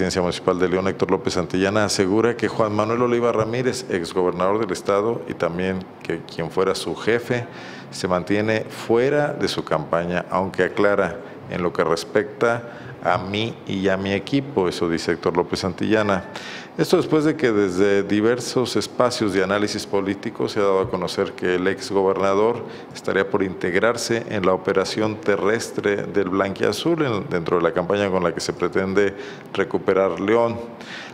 Presidencia Municipal de León, Héctor López Santillana, asegura que Juan Manuel Oliva Ramírez, exgobernador del Estado y también que quien fuera su jefe, se mantiene fuera de su campaña, aunque aclara en lo que respecta a mí y a mi equipo, eso dice Héctor López Santillana. Esto después de que desde diversos espacios de análisis político se ha dado a conocer que el ex gobernador estaría por integrarse en la operación terrestre del Blanquiazul dentro de la campaña con la que se pretende recuperar León.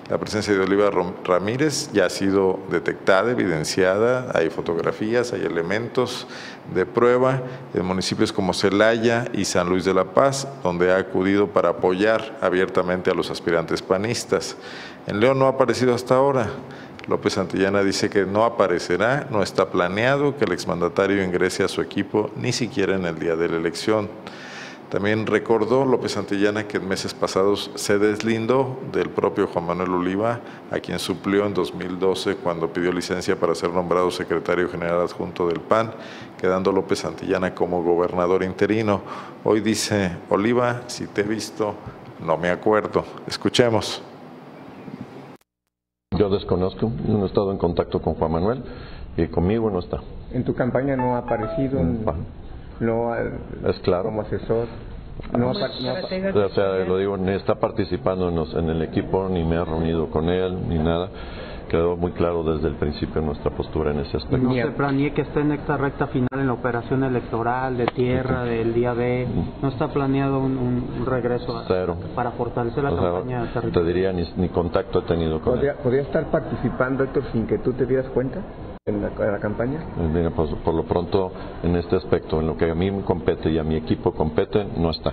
La presencia de Oliva Ramírez ya ha sido detectada, evidenciada, hay fotografías, hay elementos de prueba en municipios como Celaya y San Luis de la Paz, donde ha acudido para apoyar abiertamente a los aspirantes panistas. En León no ha aparecido hasta ahora. López Santillana dice que no aparecerá, no está planeado que el exmandatario ingrese a su equipo ni siquiera en el día de la elección. También recordó López Santillana que en meses pasados se deslindó del propio Juan Manuel Oliva, a quien suplió en 2012 cuando pidió licencia para ser nombrado secretario general adjunto del PAN, quedando López Santillana como gobernador interino. Hoy dice, Oliva, si te he visto, no me acuerdo. Escuchemos. Yo desconozco, no he estado en contacto con Juan Manuel y conmigo no está. ¿En tu campaña no ha aparecido? No es claro. como asesor. No, o sea, lo digo, ni está participando en, en el equipo, ni me ha reunido con él, ni nada quedó muy claro desde el principio nuestra postura en ese aspecto. No se planea que esté en esta recta final en la operación electoral de tierra del día B. No está planeado un, regreso para fortalecer la campaña territorial. Te diría ni, ni, contacto he tenido con él. ¿Podría estar participando Héctor sin que tú te dieras cuenta? En la, campaña? Mira, pues, por lo pronto, en este aspecto, en lo que a mí me compete y a mi equipo compete, no está.